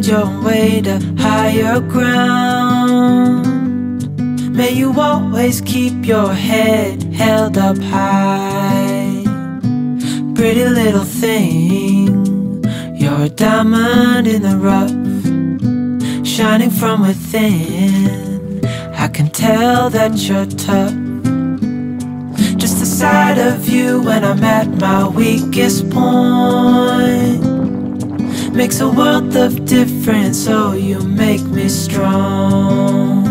Find your way to higher ground. May you always keep your head held up high. Pretty little thing, you're a diamond in the rough, shining from within. I can tell that you're tough. Just the sight of you when I'm at my weakest point makes a world of difference. Oh, you make me strong.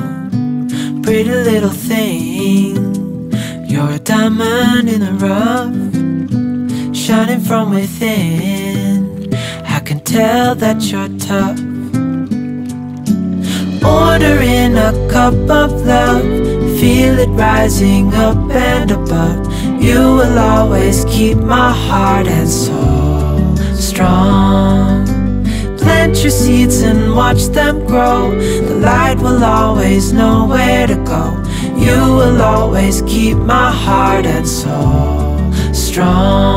Pretty little thing, you're a diamond in the rough, shining from within. I can tell that you're tough. Ordering a cup of love, feel it rising up and above. You will always keep my heart and soul strong. Plant your seeds and watch them grow. The light will always know where to go. You will always keep my heart and soul strong.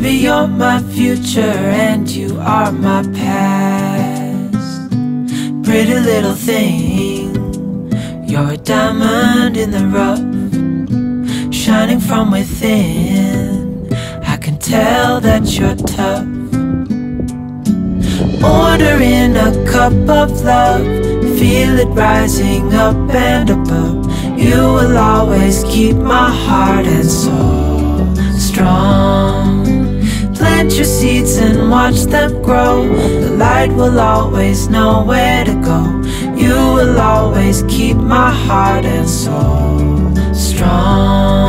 Baby, you're my future and you are my past. Pretty little thing, you're a diamond in the rough, shining from within. I can tell that you're tough. Ordering a cup of love, feel it rising up and above. You will always keep my heart and soul strong. Plant your seeds and watch them grow. The light will always know where to go. You will always keep my heart and soul strong.